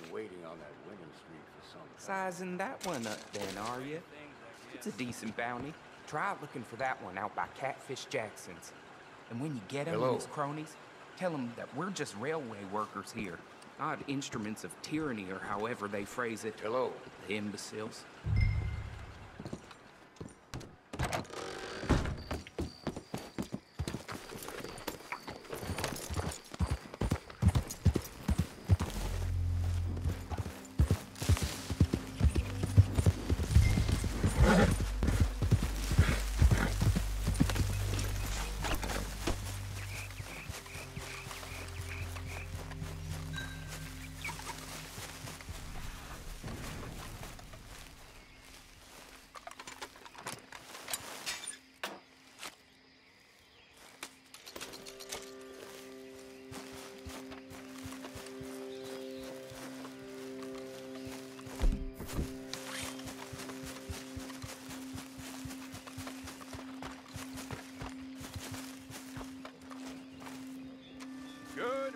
been waiting on that winning streak for some time. Sizing that one up then, are you? It's a decent bounty. Try looking for that one out by Catfish Jackson's. And when you get him and his cronies, tell them that we're just railway workers here, not instruments of tyranny or however they phrase it. Hello. The imbeciles.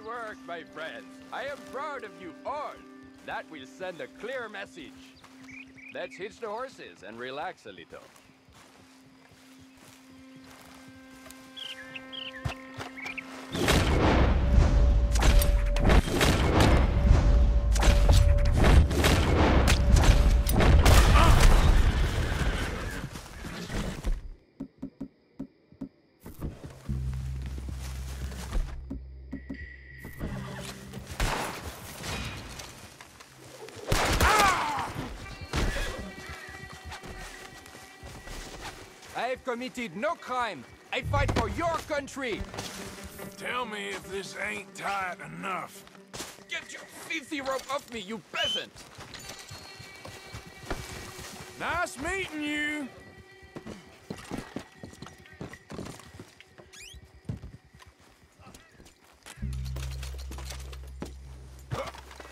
Work, my friends. I am proud of you all. That will send a clear message. Let's hitch the horses and relax a little. I've committed no crime. I fight for your country. Tell me if this ain't tight enough. Get your filthy rope off me, you peasant! Nice meeting you.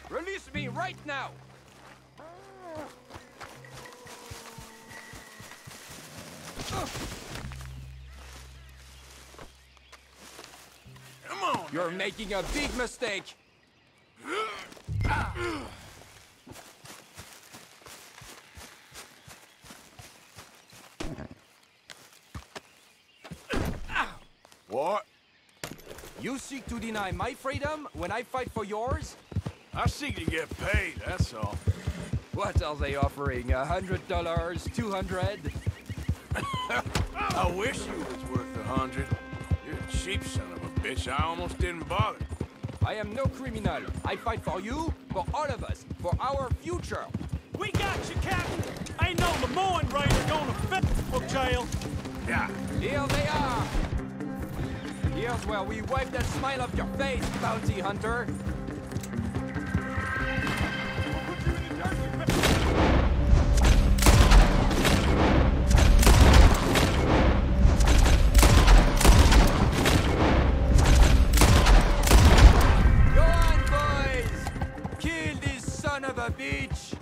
Release me right now! Come on. You're making a big mistake. What? You seek to deny my freedom when I fight for yours? I seek to get paid, that's all. What are they offering? A hundred dollars? Two hundred? I wish you was worth a hundred. You're a cheap son of a bitch. I almost didn't bother. I am no criminal. I fight for you, for all of us, for our future. We got you, Captain. Ain't no Lemoyne Raider gonna fit for jail. Yeah. Here they are! Here's where we wipe that smile off your face, bounty hunter! Son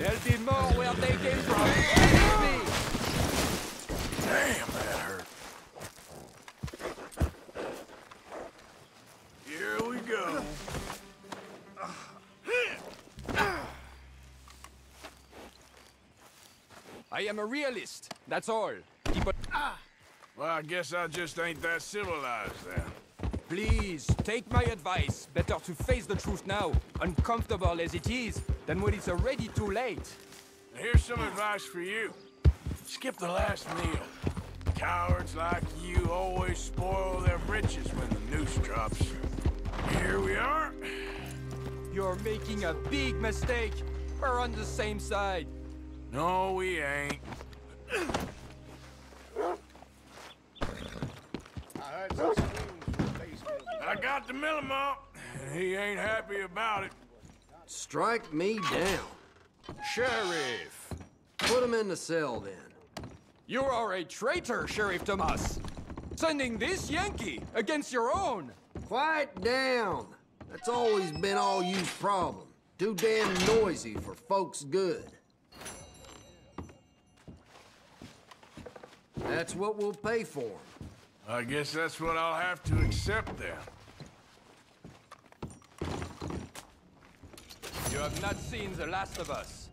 There'll be more where they came from. Damn, that hurt. Here we go. I am a realist, that's all. It. Ah. Well, I guess I just ain't that civilized then. Please, take my advice. Better to face the truth now, uncomfortable as it is, than when it's already too late. Here's some advice for you. Skip the last meal. Cowards like you always spoil their britches when the noose drops. Here we are. You're making a big mistake. We're on the same side. No, we ain't. I heard I got de Millemont, and he ain't happy about it. Strike me down. Sheriff! Put him in the cell then. You are a traitor, Sheriff Tomas! Sending this Yankee against your own! Quiet down. That's always been all you's problem. Too damn noisy for folks' good. That's what we'll pay for. I guess that's what I'll have to accept then. You have not seen the last of us.